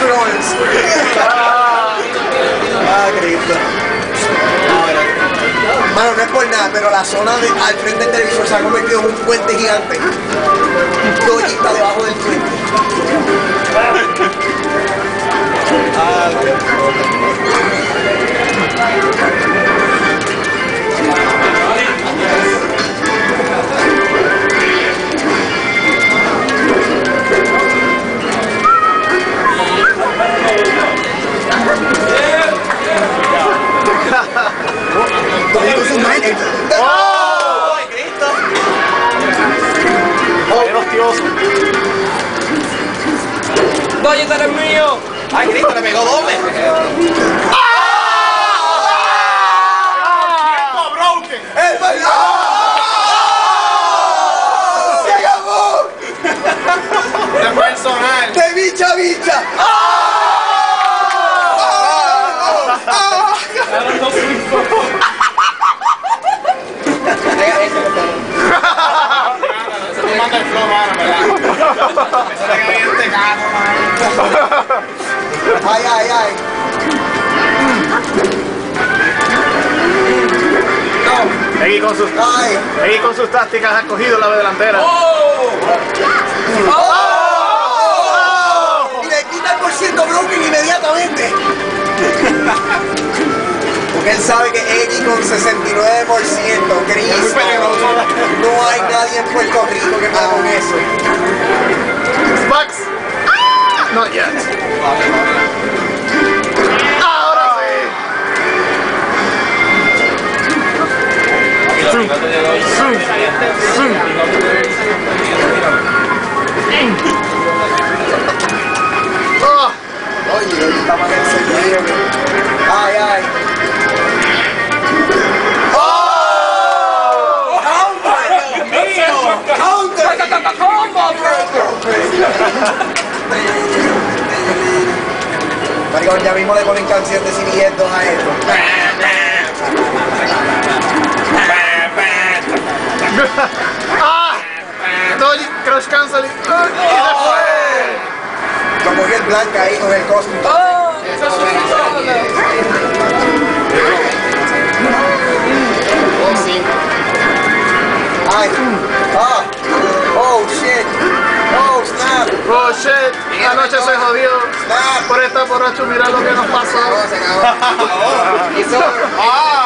Trolls. ah, Cristo. Mano, no es por nada, pero la zona de, al frente del televisor se ha convertido en un puente gigante. Todo está debajo del puente. ¡Doy, ese eres mío! ¡Ay, Cristo, le pegó doble! ¡Tiempo broken! ¡Es verdad! ¡Se acabó! De personal. ¡De bicha a bicha! Eso te manda el flow, mano, ¿verdad? Eso te cae en este carro, mano. Eggy con sus, tácticas ha cogido la delantera. ¡Oh! Y le quita el por ciento broken inmediatamente. Porque él sabe que X con 69%, Cristo. Es muy peligroso. No hay nadie en Puerto Rico que pueda con eso. Ay, ay. ¡Oh! ¡Dios mío! ¡Counter! ¡Combo! Maricón, ya mismo le ponen canción de siniestros a esto. Crush Cancel. Y después. Lo cogí el blanca ahí con el cosmos. ¡Oh! ¡Eso es un Ay. Ah. Oh, shit. Oh, snap. Oh shit, la noche se jodió. Snap. Por estar borracho, mira lo que nos pasó. Se acabó. Ah.